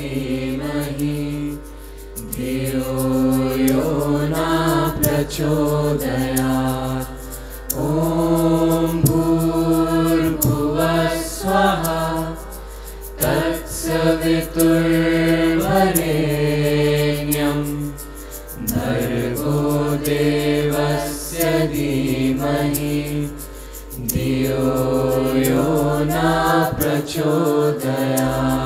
धीमहि। धियो यो न प्रचोदयात्। ॐ भूर्भुव स्वाहा भर्गो देवस्य धीमहि। धियो यो न प्रचोदयात्।